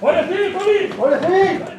¡Guardia Civil, Poli! ¡Guardia Civil!